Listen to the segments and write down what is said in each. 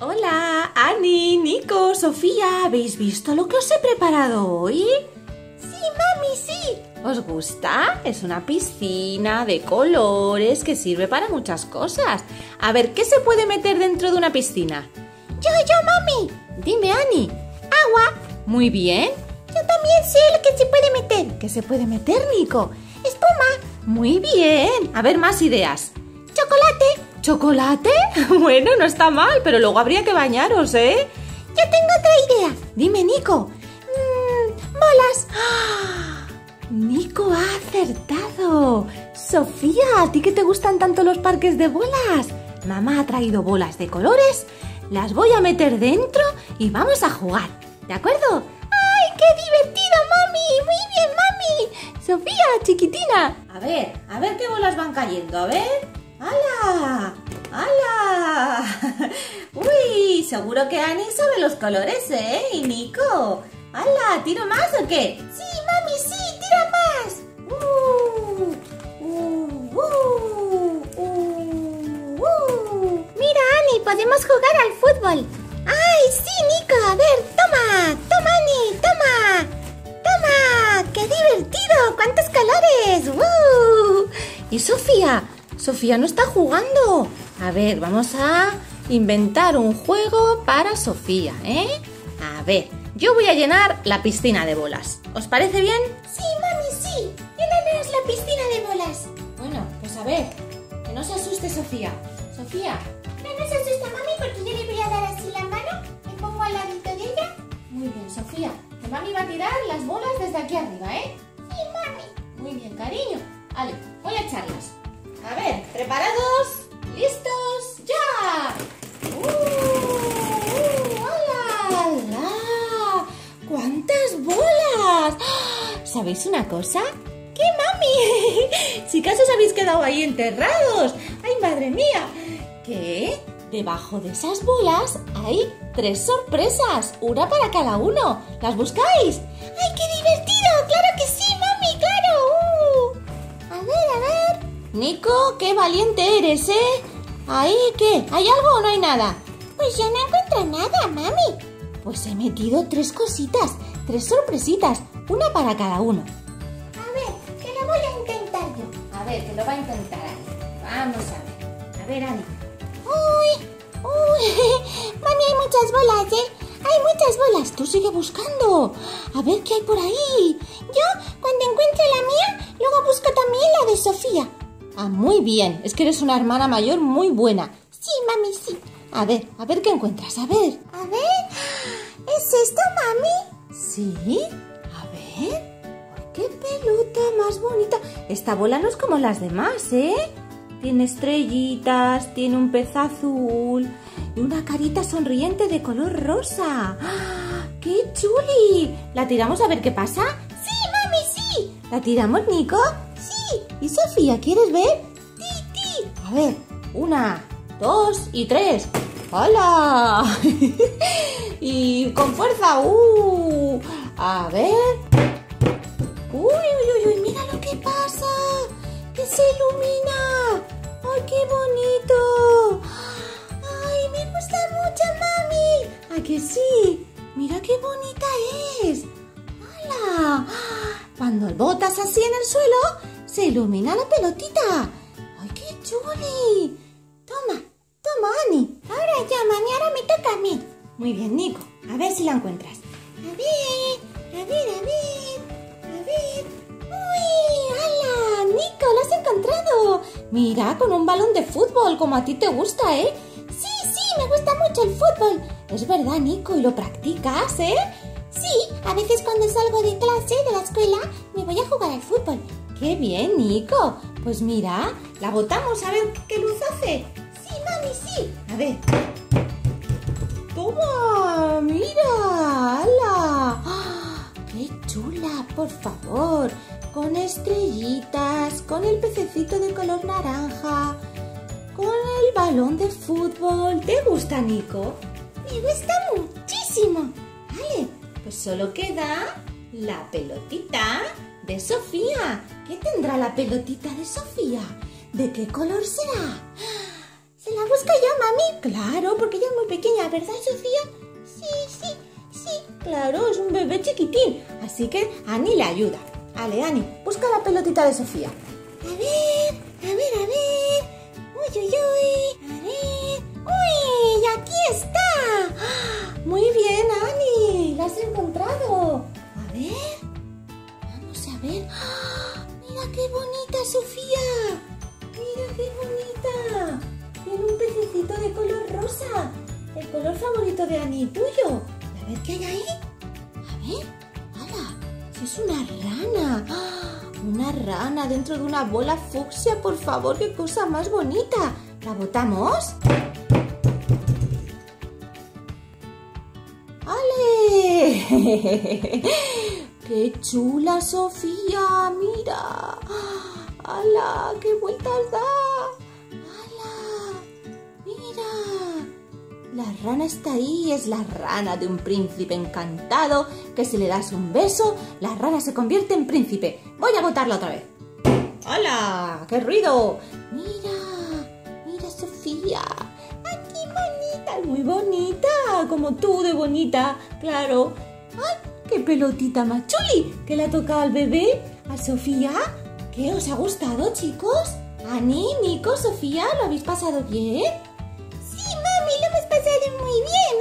Hola, Ani, Nico, Sofía, ¿habéis visto lo que os he preparado hoy? Sí, mami, sí. ¿Os gusta? Es una piscina de colores que sirve para muchas cosas. A ver, ¿qué se puede meter dentro de una piscina? Yo, yo, mami. Dime, Ani. Agua. Muy bien. Yo también sé lo que se puede meter. ¿Qué se puede meter, Nico? Espuma. Muy bien. A ver, más ideas. Chocolate. ¿Chocolate? Bueno, no está mal, pero luego habría que bañaros, ¿eh? Yo tengo otra idea. Dime, Nico. Mmm, bolas. Nico ha acertado. Sofía, ¿a ti que te gustan tanto los parques de bolas? Mamá ha traído bolas de colores, las voy a meter dentro y vamos a jugar. ¿De acuerdo? ¡Ay, qué divertido, mami! Muy bien, mami. Sofía, chiquitina. A ver, a ver qué bolas van cayendo, a ver. ¡Hala! Uy, seguro que Ani sabe los colores, ¿eh? Y Nico. ¡Hala! ¿Tiro más o qué? Sí, mami, sí, tira más. Uh, uh, uh, uh, uh. Mira, Ani, podemos jugar al fútbol. ¡Ay, sí, Nico! A ver, toma, toma, Ani, toma. ¡Toma! ¡Qué divertido! ¡Cuántos colores! ¡Uh! ¿Y Sofía? Sofía no está jugando. A ver, vamos a inventar un juego para Sofía, ¿eh? A ver, yo voy a llenar la piscina de bolas. ¿Os parece bien? Sí, mami, sí. Llénanos la piscina de bolas. Bueno, pues a ver, que no se asuste Sofía. Sofía. No nos asusta, mami, porque yo le voy a dar así la mano, me pongo al ladito de ella. Muy bien, Sofía. Que mami va a tirar las bolas desde aquí arriba, ¿eh? Sí, mami. Muy bien, cariño. Vale, voy a echarlas. ¿Preparados? ¿Listos? ¡Ya! ¡Uh! uh ¡Hola! ¿Cuántas bolas! ¿Sabéis una cosa? ¿Qué, mami? si casi os habéis quedado ahí enterrados. ¡Ay, madre mía! ¿Qué? Debajo de esas bolas hay tres sorpresas, una para cada uno. ¿Las buscáis? ¡Ay, qué Nico, qué valiente eres, ¿eh? ¿Ahí qué? ¿Hay algo o no hay nada? Pues yo no encuentro nada, mami. Pues he metido tres cositas, tres sorpresitas, una para cada uno. A ver, que lo voy a intentar yo. A ver, que lo va a intentar Ani. Vamos a ver. A ver, Ani. Uy, uy, mami, hay muchas bolas, ¿eh? Hay muchas bolas. Tú sigue buscando. A ver qué hay por ahí. Yo, cuando encuentre la mía, luego busco también la de Sofía. Ah, muy bien. Es que eres una hermana mayor muy buena. Sí, mami, sí. A ver, a ver qué encuentras. A ver. A ver. ¿Es esto, mami? Sí. A ver. ¡Qué pelota más bonita! Esta bola no es como las demás, ¿eh? Tiene estrellitas, tiene un pez azul y una carita sonriente de color rosa. ¡Ah! ¡Qué chuli! ¿La tiramos a ver qué pasa? Sí, mami, sí. ¿La tiramos, Nico? ¿Y Sofía, quieres ver? ¡Ti! A ver, una, dos y tres. ¡Hola! y con fuerza, ¡uh! A ver. ¡Uy, uy, uy, uy! ¡Mira lo que pasa! ¡Que se ilumina! ¡Ay, qué bonito! ¡Ay, me gusta mucho, mami! ¿A que sí? ¡Mira qué bonita es! ¡Hola! Cuando botas así en el suelo, se ilumina la pelotita. ¡Ay, qué chuli! Toma, toma, Ani. Ahora ya, mami, ahora me toca a mí. Muy bien, Nico. A ver si la encuentras. A ver, a ver, a ver, a ver. ¡Uy! ¡Hala! Nico, lo has encontrado. Mira, con un balón de fútbol, como a ti te gusta, ¿eh? Sí, sí, me gusta mucho el fútbol. Es verdad, Nico, y lo practicas, ¿eh? Sí, a veces cuando salgo de clase de la escuela me voy a jugar al fútbol. ¡Qué bien, Nico! Pues mira, la botamos a ver qué luz hace. Sí, mami, sí. A ver. ¡Toma! ¡Mira! ¡Hala! ¡Ah! ¡Qué chula! Por favor. Con estrellitas, con el pececito de color naranja, con el balón de fútbol. ¿Te gusta, Nico? Me gusta muchísimo. Vale, pues solo queda la pelotita de Sofía. ¿Qué tendrá la pelotita de Sofía? ¿De qué color será? ¿Se la busca yo, mami? Claro, porque ella es muy pequeña, ¿verdad, Sofía? Sí, sí, sí. Claro, es un bebé chiquitín. Así que Ani le ayuda. Ale, Ani, busca la pelotita de Sofía. A ver, a ver, a ver. Uy, uy, uy. A ver. ¡Uy! ¡Aquí está! Muy bien, Ani. A ver qué hay ahí. A ver. ¡Hala! Es una rana. ¡Ah! Una rana dentro de una bola fucsia, por favor, qué cosa más bonita. ¿La botamos? ¡Ale! ¡Qué chula, Sofía! ¡Mira! ¡Hala! ¡Qué vueltas da! La rana está ahí, es la rana de un príncipe encantado, que si le das un beso, la rana se convierte en príncipe. Voy a botarla otra vez. ¡Hala! ¡Qué ruido! Mira, mira Sofía. ¡Aquí bonita! Muy bonita, como tú de bonita, claro. ¡Ay, qué pelotita más chuli! ¿Que le ha tocado al bebé? ¿A Sofía? ¿Qué os ha gustado, chicos? Ani, Nico, Sofía, ¿lo habéis pasado bien?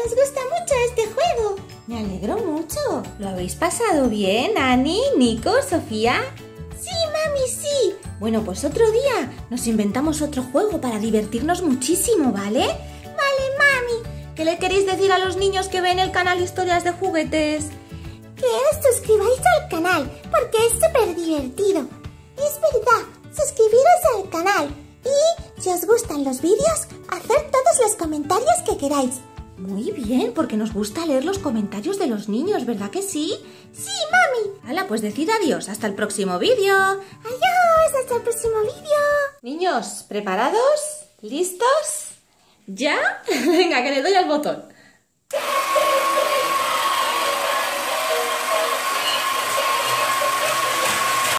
Nos gusta mucho este juego. Me alegro mucho. ¿Lo habéis pasado bien, Ani, Nico, Sofía? Sí, mami, sí. Bueno, pues otro día nos inventamos otro juego para divertirnos muchísimo, ¿vale? Vale, mami. ¿Qué le queréis decir a los niños que ven el canal Historias de Juguetes? Que os suscribáis al canal, porque es súper divertido. Es verdad, suscribiros al canal. Y si os gustan los vídeos, hacer todos los comentarios que queráis. Muy bien, porque nos gusta leer los comentarios de los niños, ¿verdad que sí? Sí, mami. Hala, pues decid adiós. Hasta el próximo vídeo. Adiós, hasta el próximo vídeo. Niños, ¿preparados? ¿Listos? ¿Ya? Venga, que le doy al botón.